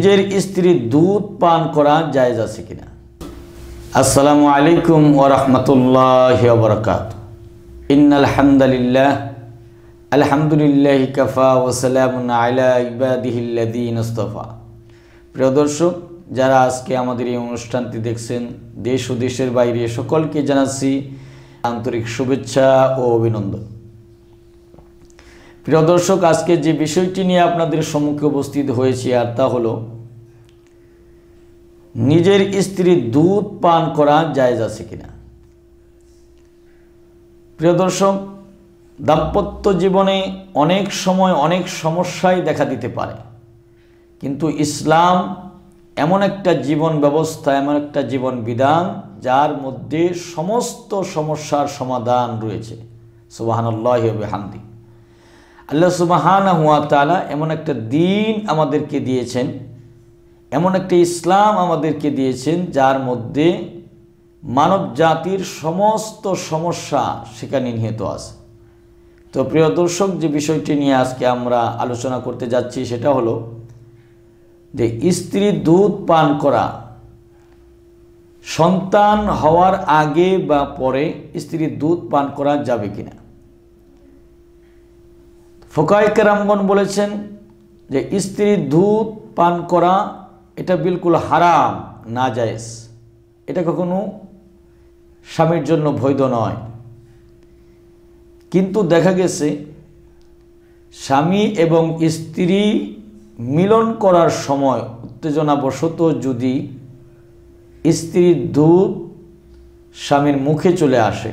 নিজের স্ত্রীর দুধ পান করা জায়েজ আছে কিনা। আসসালামু আলাইকুম ওয়া রাহমাতুল্লাহি ওয়া বারাকাতুহু ইন্নাল হামদালিল্লাহ, আলহামদুলিল্লাহ কাফা ওয়া সালামুন আলা ইবাদিহিল্লাযীনা ইসতাফা। প্রিয় দর্শক, যারা আজকে আমাদের এই অনুষ্ঠানটি দেখছেন, দেশ ও দেশের বাইরে সকলকে জানাচ্ছি আন্তরিক শুভেচ্ছা ও অভিনন্দন। প্রিয় দর্শক, আজকে যে বিষয়টি নিয়ে আপনাদের সম্মুখে উপস্থিত হয়েছি আর তা হলো, নিজের স্ত্রীর দুধ পান করা জায়েজ আছে কিনা? প্রিয় দর্শক, দাম্পত্য জীবনে অনেক সময় অনেক সমস্যাই দেখা দিতে পারে। কিন্তু ইসলাম এমন একটা জীবন ব্যবস্থা, এমন একটা জীবন বিধান যার মধ্যে সমস্ত সমস্যার সমাধান রয়েছে। সুবাহান্লাহ হামদি আল্লাহ সুবাহান হুয়া তালা এমন একটা দিন আমাদেরকে দিয়েছেন, এমন একটা ইসলাম আমাদেরকে দিয়েছেন যার মধ্যে মানব জাতির সমস্ত সমস্যা সেখানে নিহিত আছে। তো প্রিয় দর্শক, যে বিষয়টি নিয়ে আজকে আমরা আলোচনা করতে যাচ্ছি সেটা হলো যে স্ত্রী দুধ পান করা, সন্তান হওয়ার আগে বা পরে স্ত্রীর দুধ পান করা যাবে কিনা। ফোকাই কেরামগণ বলেছেন যে স্ত্রীর দুধ পান করা এটা বিলকুল হারাম না জায়েজ এটা কখনো স্বামীর জন্য বৈধ নয়। কিন্তু দেখা গেছে, স্বামী এবং স্ত্রী মিলন করার সময় উত্তেজনাবশত যদি স্ত্রীর দুধ স্বামীর মুখে চলে আসে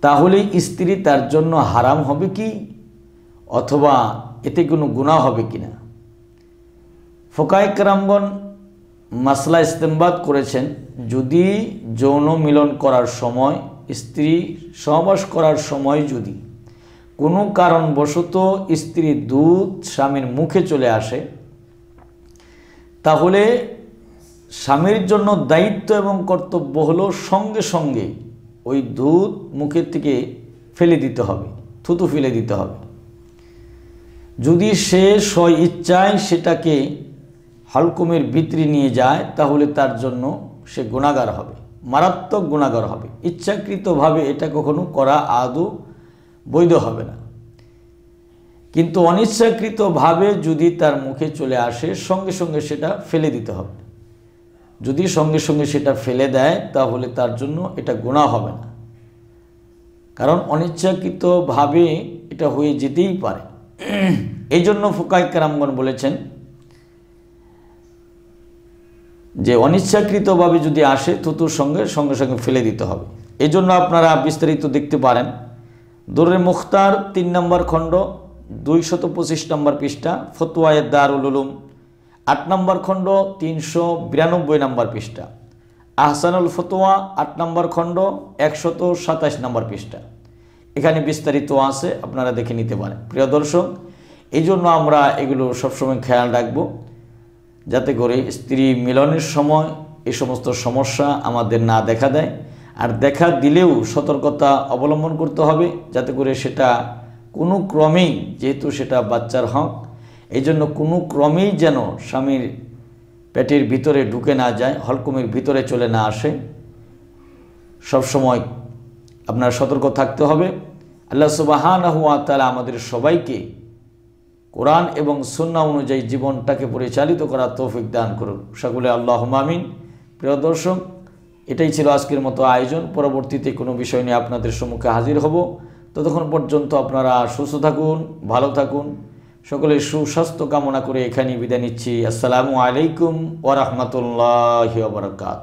তাহলে স্ত্রী তার জন্য হারাম হবে কি? অথবা এতে কোনো গুণা হবে কি না ফোকায় কারামগণ মাসলা ইস্তেমবাদ করেছেন, যদি যৌন মিলন করার সময়, স্ত্রী সহবাস করার সময় যদি কোনো কারণবশত স্ত্রী দুধ স্বামীর মুখে চলে আসে, তাহলে স্বামীর জন্য দায়িত্ব এবং কর্তব্য হলো সঙ্গে সঙ্গে ওই দুধ মুখের থেকে ফেলে দিতে হবে, থুতু ফেলে দিতে হবে। যদি সে স্ব ইচ্ছায় সেটাকে হালকুমের ভিতরে নিয়ে যায়, তাহলে তার জন্য সে গুণাগার হবে, মারাত্মক গুণাগার হবে। ইচ্ছাকৃতভাবে এটা কখনো করা আদৌ বৈধ হবে না। কিন্তু অনিচ্ছাকৃতভাবে যদি তার মুখে চলে আসে, সঙ্গে সঙ্গে সেটা ফেলে দিতে হবে। যদি সঙ্গে সঙ্গে সেটা ফেলে দেয়, তাহলে তার জন্য এটা গুণা হবে না। কারণ অনিচ্ছাকৃতভাবে এটা হয়ে যেতেই পারে। এই জন্য ফুকাই কারামগণ বলেছেন যে অনিচ্ছাকৃতভাবে যদি আসে থুতুর সঙ্গে সঙ্গে সঙ্গে ফেলে দিতে হবে। এই জন্য আপনারা বিস্তারিত দেখতে পারেন। দোরের মুখতার তিন নম্বর খণ্ড, দুইশত পঁচিশ নম্বর পৃষ্ঠা ফতুয়ায়ের দারুল উলুম। আট নম্বর খণ্ড, তিনশো বিরানব্বই নম্বর পৃষ্ঠা। আহসানুল ফতোয়া, আট নম্বর খণ্ড, একশত সাতাশ নম্বর পৃষ্ঠা। এখানে বিস্তারিত আছে, আপনারা দেখে নিতে পারেন। প্রিয় দর্শক, এই জন্য আমরা এগুলো সবসময় খেয়াল রাখব, যাতে করে স্ত্রী মিলনের সময় এই সমস্ত সমস্যা আমাদের না দেখা দেয়। আর দেখা দিলেও সতর্কতা অবলম্বন করতে হবে, যাতে করে সেটা কোনো ক্রমেই, যেহেতু সেটা বাচ্চার হক এই জন্য কোনো ক্রমেই যেন স্বামীর পেটের ভিতরে ঢুকে না যায়, হলকুমের ভিতরে চলে না আসে। সবসময় আপনার সতর্ক থাকতে হবে। আল্লাহ সুবাহান হুয়া তালা আমাদের সবাইকে কোরআন এবং সুন্না অনুযায়ী জীবনটাকে পরিচালিত করার তৌফিক দান করুন সকলে আল্লাহ মামিন প্রিয় দর্শক, এটাই ছিল আজকের মতো আয়োজন। পরবর্তীতে কোনো বিষয় নিয়ে আপনাদের সম্মুখে হাজির হব। ততক্ষণ পর্যন্ত আপনারা সুস্থ থাকুন, ভালো থাকুন। সকলের সুস্বাস্থ্য কামনা করে এখানেই বিদায় নিচ্ছি। আসসালামু আলাইকুম ওরহমতুল্লাহ বরকাত